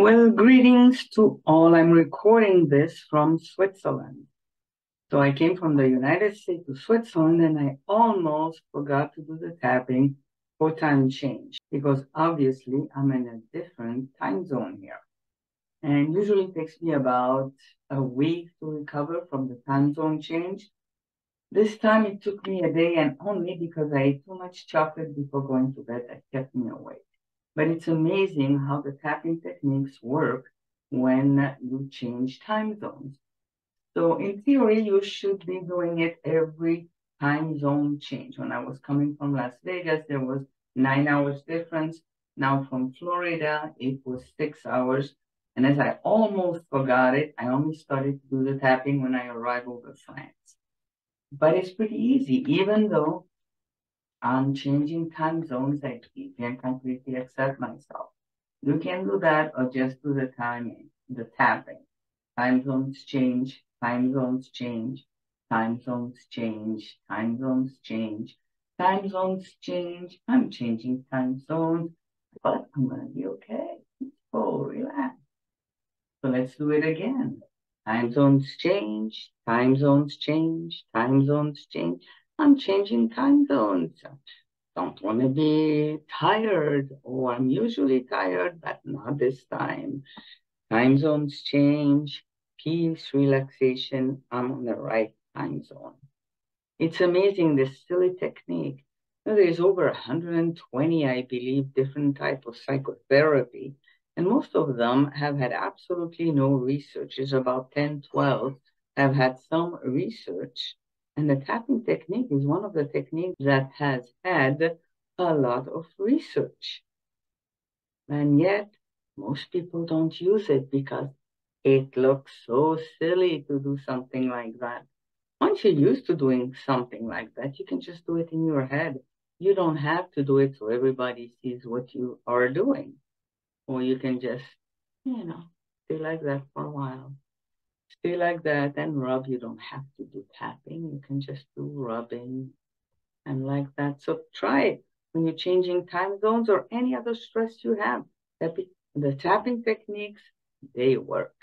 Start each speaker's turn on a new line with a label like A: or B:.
A: Well, greetings to all. I'm recording this from Switzerland. So I came from the United States to Switzerland and I almost forgot to do the tapping for time change because obviously I'm in a different time zone here. And usually it takes me about a week to recover from the time zone change. This time it took me a day and only because I ate too much chocolate before going to bed that kept me awake. But it's amazing how the tapping techniques work when you change time zones. So in theory, you should be doing it every time zone change. When I was coming from Las Vegas, there was nine hours difference. Now from Florida, it was six hours. And as I almost forgot it, I only started to do the tapping when I arrived over France. But it's pretty easy, even though I'm changing time zones, I can't completely accept myself. You can do that or just do the timing, the tapping. Time zones change, time zones change, time zones change, time zones change, time zones change. I'm changing time zones, but I'm to be okay. Oh, relax. So let's do it again. Time zones change, time zones change, time zones change. I'm changing time zones. Don't want to be tired. Oh, I'm usually tired, but not this time. Time zones change, peace, relaxation. I'm on the right time zone. It's amazing, this silly technique. there's over 120, I believe, different type of psychotherapy, and most of them have had absolutely no research. About 10, 12 have had some research and the tapping technique is one of the techniques that has had a lot of research. And yet, most people don't use it because it looks so silly to do something like that. Once you're used to doing something like that, you can just do it in your head. You don't have to do it so everybody sees what you are doing. Or you can just, you know, be like that for a while stay like that and rub. You don't have to do tapping. You can just do rubbing and like that. So try it when you're changing time zones or any other stress you have. The tapping techniques, they work.